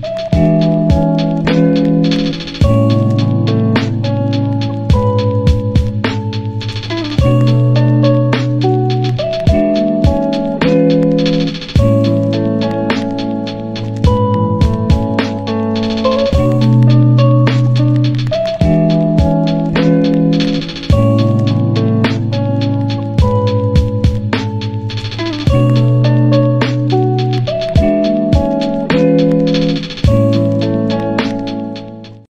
Bye.